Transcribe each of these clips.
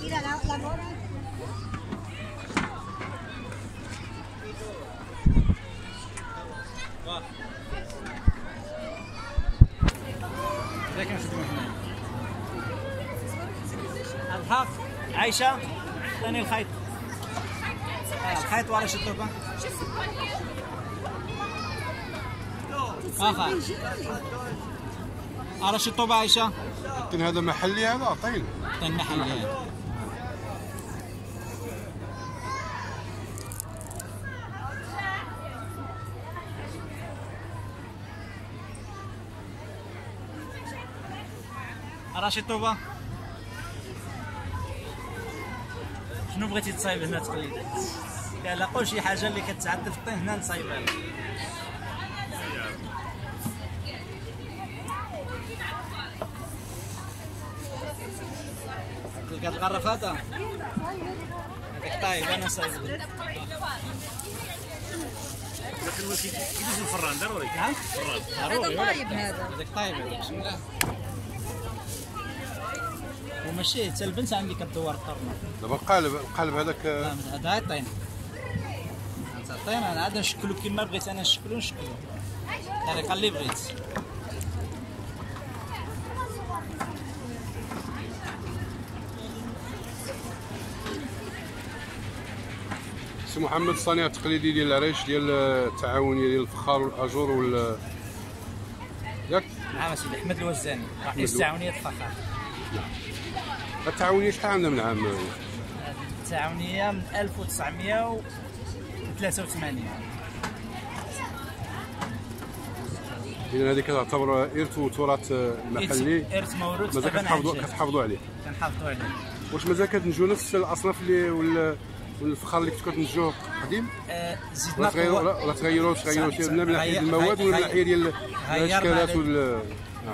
Mira, la, la عايشة ثاني الخيط الخيط ورا شي طوبة اخا ارى شي طوبة عايشة لكن هذا محلي هذا طيل ثاني محل ارى شي طوبة شنو بغيتي تصايب هنا تقليد قول شي حاجة اللي كتعدل في الطين هنا نصايبها. لك تلقى هاد الغرف هذا؟ هذاك طايب أنا صايب لكن كيدوز الفران ضروري. نعم ضروري. طايب هذا. هذاك طايب هذاك. بسم الله. وماشي حتى البنت عندي كدور القرن دابا القالب القالب هذاك آه، هذا هاي الطين أنا عاد نشكلو كيما بغيت أنا نشكلو نشكلو. الطريقة اللي بغيت. سي محمد الصانع التقليدي ديال العريش ديال التعاونيه ديال الفخار والاجور وال ياك؟ نعم أسيدي أحمد الوزاني رئيس الو- تعاونيه الفخار. التعاونية شحال عندها من عام؟ التعاونية من 1983 اذا هذه كتعتبر إرث وتراث محلي. إرث موروث مازال كتحافظوا. كتحافظوا عليه. كنحافظوا عليه. واش مازال كتنتجوا نفس الأصناف اللي وال والفخار اللي كنتوا كتنتجوه قديم؟ آه، ولا زدنا ولا تغيروا تغيروا شي. من ناحية المواد ولا من ناحية ديال الإشكالات وال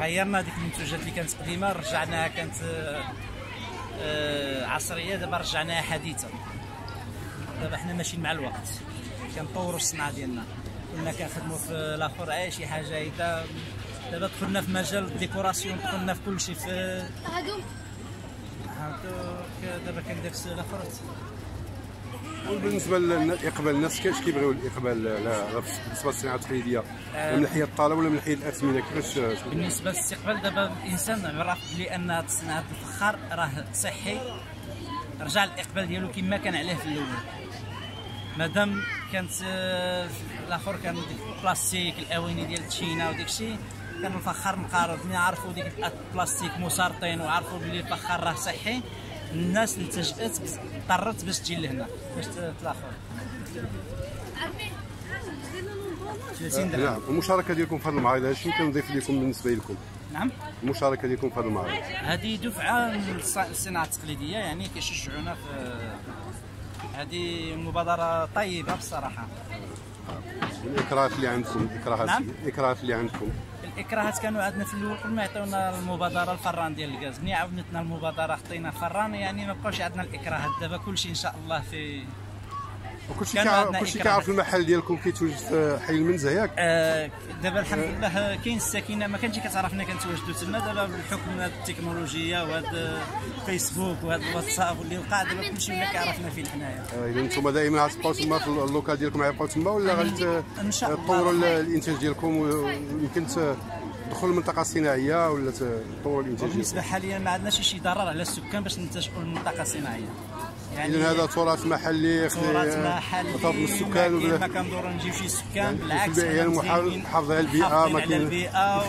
غيرنا هذيك المنتوجات اللي كانت قديمة رجعناها كانت آه، آه، عصرية دابا رجعناها حديثة. دابا حنا ماشيين مع الوقت. كنطوروا الصناعة ديالنا. كنا كنخدموا في الآخر اي شي حاجة هيدا. دابا دخلنا في مجال ال décoration دخلنا في كل شيء في هادو. هادوك دابا كندير في الآخر وبالنسبة للاقبال الناس كيفاش كيبغيو الإقبال لا- لا بالنسبة للصناعة التقليدية؟ لا من ناحية الطلب ولا من ناحية الأثمنة؟ كيفاش بالنسبة للاستقبال دابا الإنسان عرف بلي أن صناعه الفخار راه صحي. رجع الإقبال ديالو كما كان عليه في الأول. مادام كانت الآخر كان ديك البلاستيك الاواني ديال التشينا وديك الشيء كان الفخار مقارب ملي عرفوا ديك البلاستيك مسرطين وعرفوا بلي الفخار راه صحي الناس التجأت اضطرت باش تجي لهنا باش تلاخر 30 درهم المشاركه ديالكم في هذا المعرض هذا شنو كنضيف لكم بالنسبة لكم نعم المشاركه ديالكم في هذا المعرض هذه دفعه من الص- الصناعه التقليديه يعني كيشجعونا في هذه مبادرة طيبة بصراحة. الإكراهات اللي عندكم الاكراهات نعم. الإكراهات اللي عندكم. الإكراهات كانوا عندنا في الأول قبل ما يعطيونا المبادرة الفران ديال الغاز. ملي عاودتنا المبادرة حطينا فران يعني ما بقاوش عندنا الإكراهات. دابا كلشي إن شاء الله في وكلشي كيعرف كلشي. كيعرف المحل ديالكم كيتوجد في حي المنزه ياك؟ آه، دابا الحمد لله كاين الساكنة. ما كانتش كتعرفنا كنتواجدوا تما. دابا بحكم هاد التكنولوجيا وهاد الفيسبوك وهاد الواتساب واللي وقع دابا كلشي ولا كيعرفنا فين حنايا. آه، اذا أنتم دائما غتبقاو تما في ال local ديالكم غيبقاو تما ولا غادي إن شاء الله. تطوروا ال- الإنتاج ديالكم ويمكن ت- تدخلوا المنطقة الصناعية ولا ت- تطوروا الانتاج بالنسبة حاليا ما عندناش شي ضرر على السكان باش ننتجوا المنطقة الصناعية. يعني اذا هذا تراث محلي تراث محلي خطاب من السكان ما ولا كندورو نجيو شي سكان يعني بالعكس في البيئة حنا المحافظ- مزيانين، محافظة على محافظين ما على كاين- البيئة